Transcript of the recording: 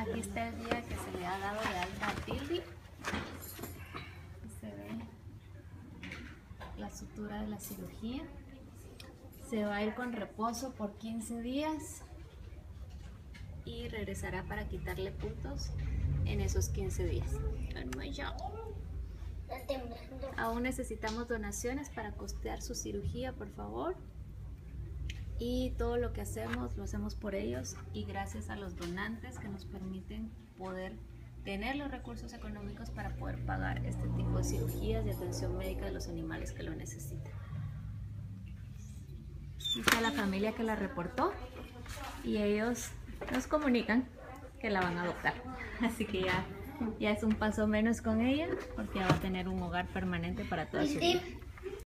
Aquí está el día que se le ha dado de alta a Tilly. Se ve la sutura de la cirugía. Se va a ir con reposo por 15 días y regresará para quitarle puntos en esos 15 días. Aún necesitamos donaciones para costear su cirugía, por favor. Y todo lo que hacemos lo hacemos por ellos y gracias a los donantes que nos permiten poder tener los recursos económicos para poder pagar este tipo de cirugías y atención médica de los animales que lo necesitan. Aquí está la familia que la reportó y ellos nos comunican que la van a adoptar. Así que ya, ya es un paso menos con ella porque ya va a tener un hogar permanente para toda su vida.